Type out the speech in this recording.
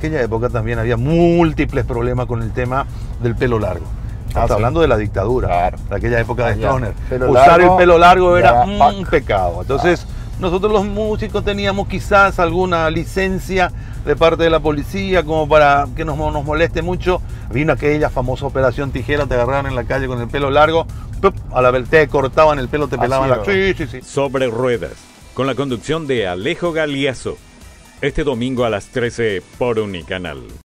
aquella época también había múltiples problemas con el tema del pelo largo. Sí. hablando de la dictadura, Claro. de aquella época de Ah. Stroessner. Usar largo, el pelo largo era un pecado. Entonces, nosotros los músicos teníamos quizás alguna licencia de parte de la policía como para que nos, nos moleste mucho. Vino aquella famosa operación tijera, te agarraron en la calle con el pelo largo, ¡pup! a la vez te cortaban el pelo, te Así pelaban la... Sí, sí, sí. Sobre Ruedas, con la conducción de Alejo Galiazo. Este domingo a las 13 por Unicanal.